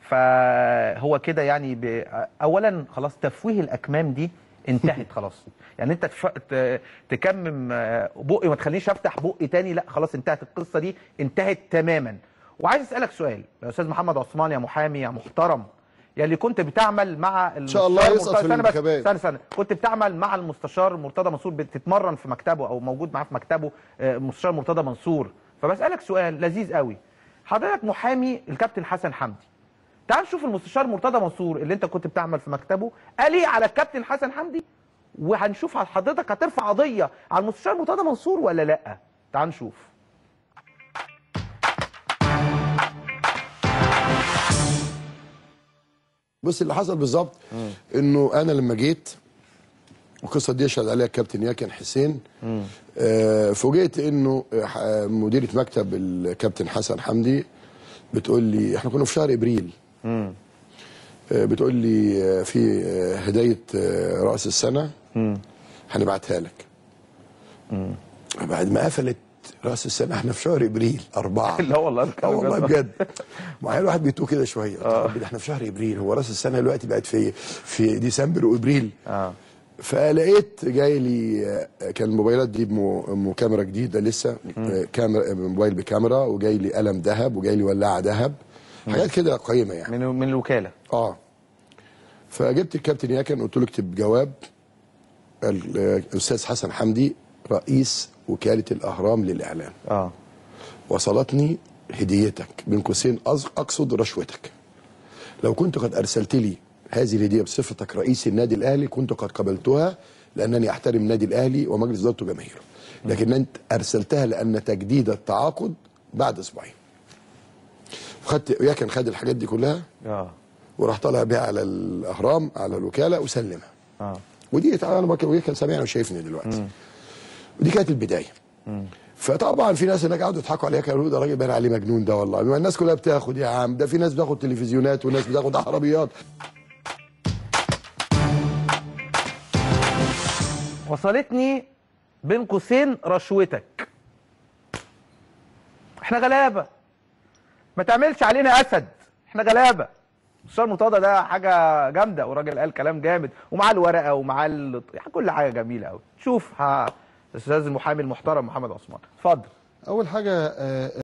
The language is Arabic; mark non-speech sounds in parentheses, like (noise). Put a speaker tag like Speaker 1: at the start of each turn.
Speaker 1: فهو كده يعني ب... اولا خلاص تفويه الأكمام دي انتهت (laughs) خلاص. يعني أنت تف... ت... تكمم آه، بقي ما تخلينيش أفتح بقي تاني لا خلاص انتهت القصة دي انتهت تماما. وعايز أسألك سؤال يا أستاذ محمد عثمان يا محامي يا محترم يا اللي كنت بتعمل مع
Speaker 2: إن شاء الله يسقط في الانتخابات.
Speaker 1: استنى استنى كنت بتعمل مع المستشار مرتضى منصور بتتمرن في مكتبه أو موجود معاه في مكتبه آه، المستشار مرتضى منصور. فبسألك سؤال لذيذ قوي. حضرتك محامي الكابتن حسن حمدي. تعال نشوف المستشار مرتضى منصور اللي انت كنت بتعمل في مكتبه قال إيه على الكابتن حسن حمدي؟ وهنشوف حضرتك هترفع قضية على المستشار مرتضى منصور ولا لأ؟ تعال نشوف.
Speaker 2: بص اللي حصل بالظبط إنه أنا لما جيت والقصة دي شهد عليها الكابتن ياكن حسين. آه فوجئت إنه آه، مديرة مكتب الكابتن حسن حمدي بتقول لي إحنا كنا في شهر إبريل. آه بتقول لي آه، في آه، هداية آه، رأس السنة. هنبعتها لك. بعد ما قفلت رأس السنة إحنا في شهر إبريل أربعة. (laughs)
Speaker 1: لا والله آه
Speaker 2: والله
Speaker 1: جد.
Speaker 2: بجد. ما هي الواحد بيتوه كده شوية. آه. إحنا في شهر إبريل. هو رأس السنة دلوقتي بقت في في ديسمبر وإبريل.
Speaker 1: آه.
Speaker 2: فلقيت جاي لي كان الموبايلات دي بمو بمو كاميرا جديدة لسه كاميرا موبايل بكاميرا وجاي لي قلم ذهب وجاي لي ولاعة ذهب حاجات كده قيمة يعني.
Speaker 1: من من الوكالة.
Speaker 2: آه. فجبت الكابتن ياكن قلت له اكتب جواب ال- الأستاذ حسن حمدي رئيس وكالة الأهرام للإعلام.
Speaker 1: آه.
Speaker 2: وصلتني هديتك بين قوسين أقصد رشوتك. لو كنت قد أرسلت لي هذه الهدية بصفتك رئيس النادي الأهلي كنت قد قبلتها لأنني أحترم النادي الأهلي ومجلس ادارته وجماهيره لكن أنت أرسلتها لأن تجديد التعاقد بعد أسبوعين. خدت يا كان خد الحاجات دي كلها؟
Speaker 1: آه.
Speaker 2: وراح طالع بيها على الأهرام على الوكالة وسلمها.
Speaker 1: آه.
Speaker 2: ودي تعالى أنا كان سامعني وشايفني دلوقتي. ودي كانت البداية. فطبعا في ناس هناك قعدوا يضحكوا عليها كانوا ده راجل باين عليه مجنون ده والله. الناس كلها بتاخد يا عم ده في ناس بتاخد تلفزيونات وناس بتاخد عربيات.
Speaker 1: وصلتني بين قوسين رشوتك. إحنا غلابة. ما تعملش علينا أسد. إحنا غلابة. الشار مرتضى ده حاجة جامدة. والراجل قال كلام جامد. ومعاه الورقة ومعاه ال... كل حاجة جميلة قوي شوف الاستاذ المحامي المحترم محمد عثمان. اتفضل.
Speaker 3: أول حاجة آه،